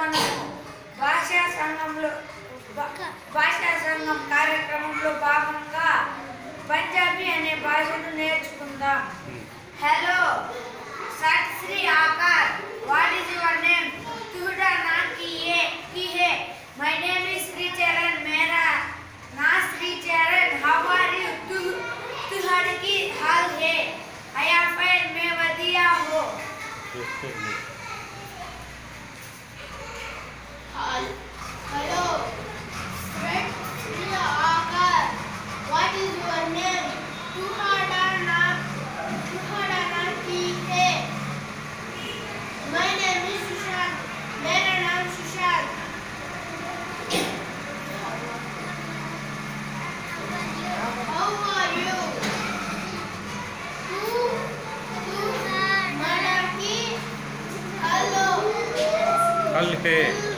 మనము భాషా సంఘంలో భా- భాషా సంఘం కార్యక్రమంలో భాగంగా పంజాబీ అనే భాషను నేర్చుకుందాం हेलो सत श्री आकार व्हाट इज योर नेम तुहरा नाम की ये की है माय नेम इज श्री चरण मेरा नाम श्री चरण हाउ आर यू तू तुहर की हाल है आई एम फाइन मैं वदिया हो हल है।